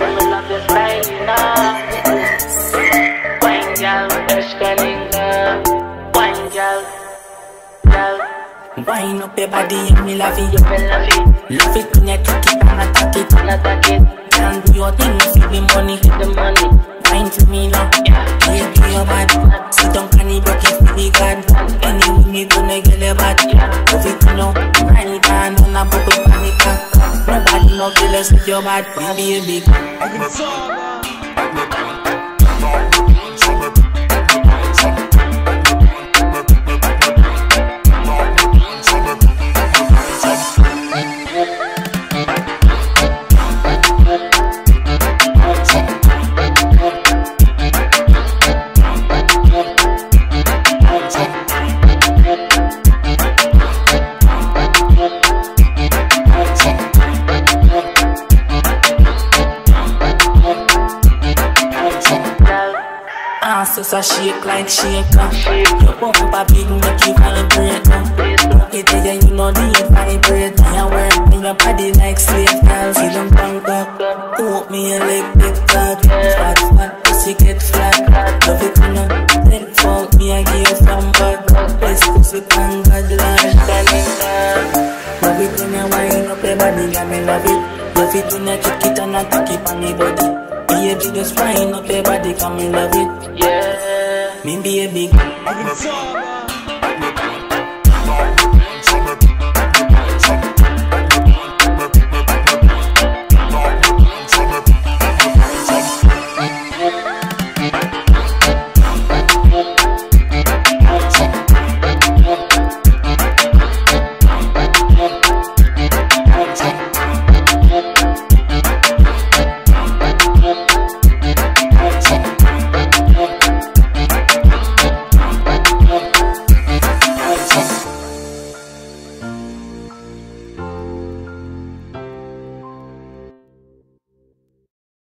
Wine girl, fresh cunning girl. Wine girl, girl. Wine up your body and me love it. Love it, Love it when you it it. Us with your bad. We Answers a shake like shaker. Your bumper big make you vibrate now. Look it there, you know the vibrate. You work in your body like slave girl. Feel them bang up. Hope me a leg big fat. Fat, fat, pussy get flat. Love it, you know. Then fuck me, I give you from back. Best pussy, thank God, Lord. Cunning girl. Love it when you wind up your body, got me love it. Love it when you kick it and attack it on me body. Baby, just wind up your body, come in love it. Yeah. Me baby. Summer.